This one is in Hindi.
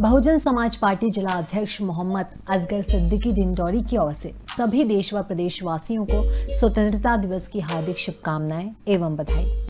बहुजन समाज पार्टी जिला अध्यक्ष मोहम्मद असगर सिद्दीकी डिंडौरी की ओर से सभी देश व प्रदेशवासियों को स्वतंत्रता दिवस की हार्दिक शुभकामनाएँ एवं बधाई।